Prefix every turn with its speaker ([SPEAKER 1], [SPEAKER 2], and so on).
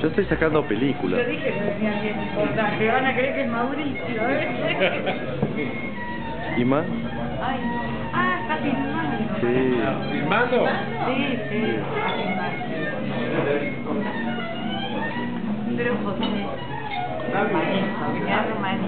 [SPEAKER 1] Yo estoy sacando películas.
[SPEAKER 2] Yo dije que importante. Van a creer que es Mauricio, ¿eh?
[SPEAKER 1] ¿Y más?
[SPEAKER 2] Ay, no. Ah, está filmando.
[SPEAKER 1] Sí.
[SPEAKER 3] ¿Filmando?
[SPEAKER 2] Sí, sí, Juro você. Não, não. Obrigada, mas.